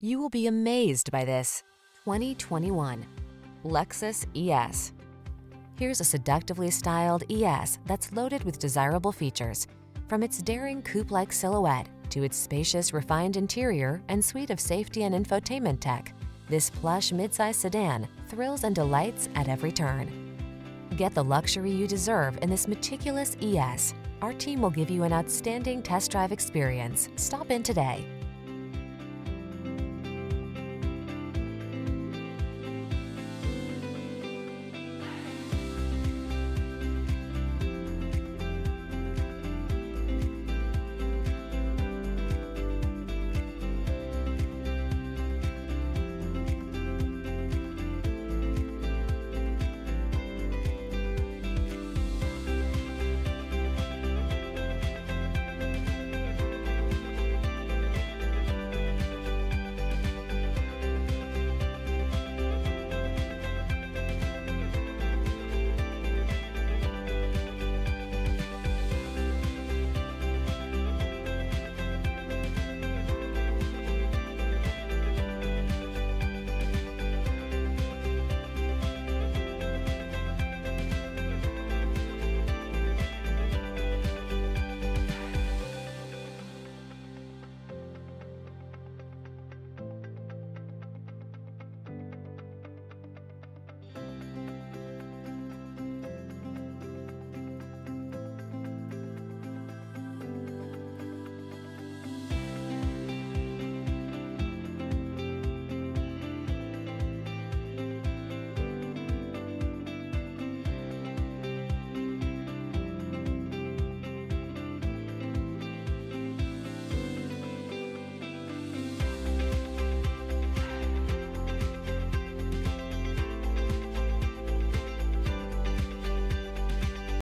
You will be amazed by this 2021 Lexus ES. Here's a seductively styled ES that's loaded with desirable features. From its daring coupe-like silhouette to its spacious, refined interior and suite of safety and infotainment tech, this plush midsize sedan thrills and delights at every turn. Get the luxury you deserve in this meticulous ES. Our team will give you an outstanding test drive experience. Stop in today.